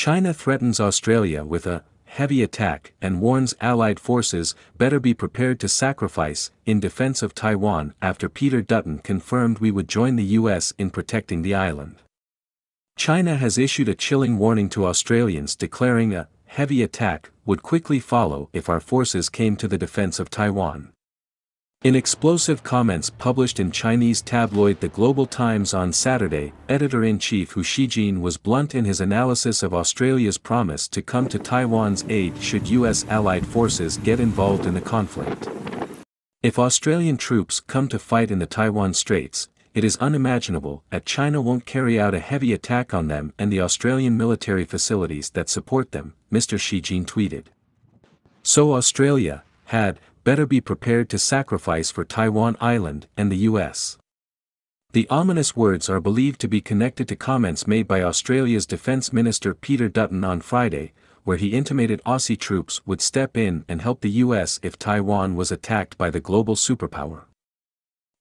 China threatens Australia with a heavy attack and warns Allied forces better be prepared to sacrifice in defense of Taiwan after Peter Dutton confirmed we would join the US in protecting the island. China has issued a chilling warning to Australians declaring a heavy attack would quickly follow if our forces came to the defense of Taiwan. In explosive comments published in Chinese tabloid The Global Times on Saturday, editor-in-chief Hu Xijin was blunt in his analysis of Australia's promise to come to Taiwan's aid should U.S. allied forces get involved in the conflict. If Australian troops come to fight in the Taiwan Straits, it is unimaginable that China won't carry out a heavy attack on them and the Australian military facilities that support them, Mr. Xijin tweeted. So Australia, had, better be prepared to sacrifice for Taiwan Island and the US. The ominous words are believed to be connected to comments made by Australia's Defence Minister Peter Dutton on Friday, where he intimated Aussie troops would step in and help the US if Taiwan was attacked by the global superpower.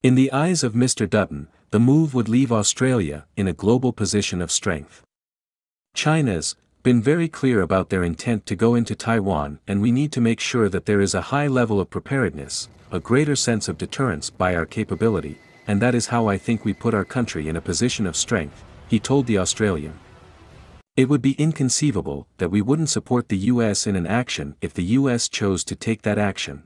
In the eyes of Mr. Dutton, the move would leave Australia in a global position of strength. China's, been very clear about their intent to go into Taiwan and we need to make sure that there is a high level of preparedness, a greater sense of deterrence by our capability, and that is how I think we put our country in a position of strength, he told the Australian. It would be inconceivable that we wouldn't support the US in an action if the US chose to take that action.